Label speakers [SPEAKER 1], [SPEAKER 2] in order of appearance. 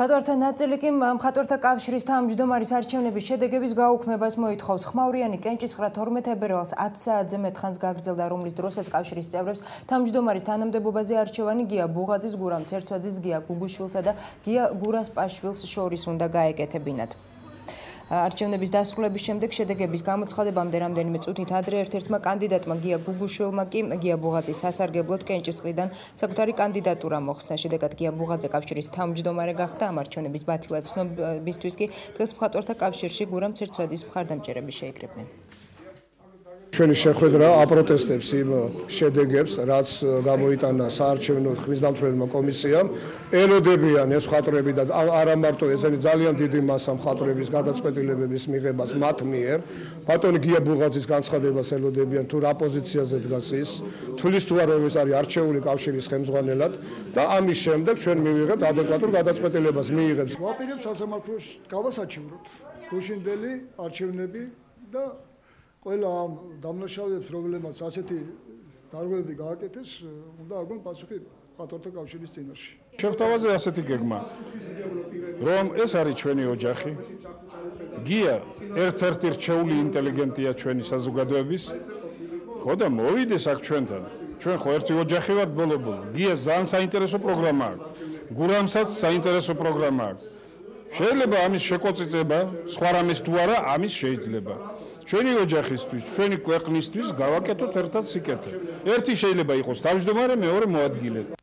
[SPEAKER 1] მხატვართა ნაწილი კი მხატვართა კავშირის თავმჯდომარის არჩევნების შედეგების გაუქმებას მოითხოვს. ხმაურიანი კენჭისყრა 12 თებერვალს 10 საათზე მეთხანს გაგრძელდა, რომლის დროსაც კავშირის წევრებს თავმჯდომარის თანამდებობაზე არჩევანი გია ბუღაძის, გურამ ცერცვაძის, გია გუგუშვილსა და გია გურასპაშვილს შორის უნდა გაეკეთებინათ. არჩევნების დასრულების შემდეგ შედეგების გამოცხადებამდე რამდენიმე წუთით ადრე ერთ-ერთმა კანდიდატმა გია გუგუშვილმა კი გია ბუღაძის სასარგებლოდ კენჭისყრიდან საკუთარი კანდიდატურა მოხსნა. შედეგად გია ბუღაძე კავშირის თავმჯდომარე გახდა. ამ არჩევნების ბათილად ცნობისთვის კი დღეს მხატვართა კავშირში გურამ ცერცვაძის მხარდამჭერები შეიკრიბნენ.
[SPEAKER 2] ჩვენი შეხვედრა აპროტესტებს იმ შედეგებს, რაც გამოიტანა საარჩევნო ხმისდამთვრებმა კომისიამ. ელოდებიან ეს ხატრები და არა მარტო ესენი ძალიან დიდი მასა ხატრების გადაწყვეტილებების მიღებას მათ მიერ. ბატონი გია ბუღაძის განცხადებას ელოდებიან თუ რა პოზიციაზე დგას ის, თulis თუ არა ეს არის არჩეული კავშირის ხელმძღვანელად და ამის შემდეგ ჩვენ მივიღებთ ადეკვატურ გადაწყვეტილებას მიიღებს.
[SPEAKER 3] ვაპირებთ სასამართლოს გავასაჩივროთ გუშინდელი არჩევნები და ყველა ამ დამნაშავეებს, რომლებმაც ასეთი დარღვევები გააკეთეს, უნდა აგონ პასუხი ხატორთა კავშირის წინაშე.
[SPEAKER 4] შეხვდავაზე ასეთი გეგმა, რომ ეს არის ჩვენი ოჯახი. გია ერთ-ერთი რჩეული ინტელიგენტია ჩვენი საზოგადოების. ხო და მოვიდეს აქ ჩვენთან. ჩვენ ხო ერთი ოჯახი ვართ ბოლო-ბოლო. გია ძალიან საინტერესო პროგრამა აქვს. გურამსაც საინტერესო პროგრამა აქვს. შეიძლება ამის შეკოწიწება, სხვა რამის თუ არა, ამის შეიძლება. ჩვენი ოჯახისთვის, ჩვენი ქვეყნისთვის გავაკეთოთ ერთად სიკეთე. ერთი შეიძლება იყოს თავმჯდომარე, მეორე მოადგილე.